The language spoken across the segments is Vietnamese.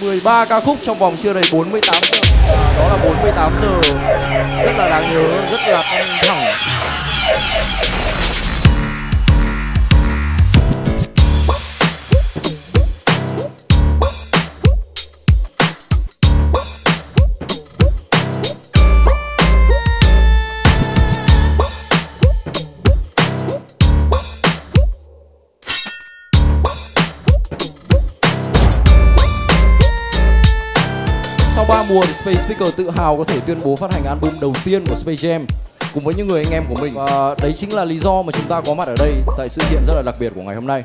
13 ca khúc trong vòng chưa đầy 48 giờ. Đó là 48 giờ. Rất là đáng nhớ, rất là căng thẳng. Ba 3 mùa thì Space Speaker tự hào có thể tuyên bố phát hành album đầu tiên của Space Jam cùng với những người anh em của mình. Và đấy chính là lý do mà chúng ta có mặt ở đây tại sự kiện rất là đặc biệt của ngày hôm nay.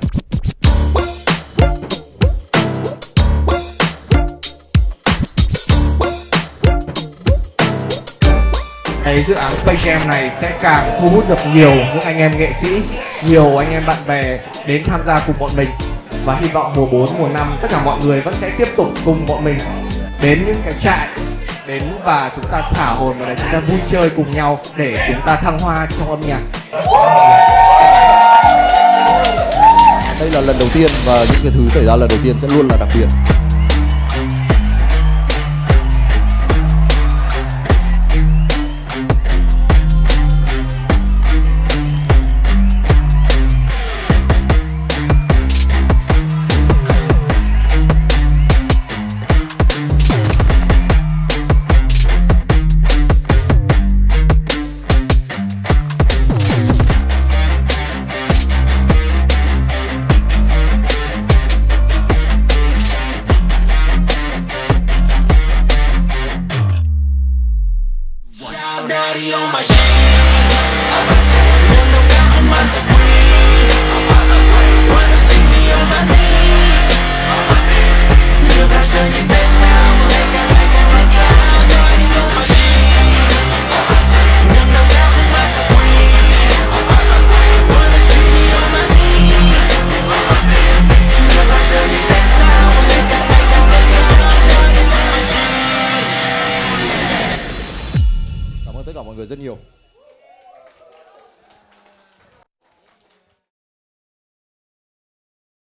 Thấy dự án Space Jam này sẽ càng thu hút được nhiều những anh em nghệ sĩ, nhiều anh em bạn bè đến tham gia cùng bọn mình. Và hy vọng mùa 4, mùa 5 tất cả mọi người vẫn sẽ tiếp tục cùng bọn mình đến những cái trại, đến và chúng ta thả hồn vào đấy, chúng ta vui chơi cùng nhau để chúng ta thăng hoa trong âm nhạc Đây là lần đầu tiên và những cái thứ xảy ra lần đầu tiên sẽ luôn là đặc biệt. naughty on my shit. I'm a queen. Wanna see me on my knees? Never second. Tỏ mọi người rất nhiều.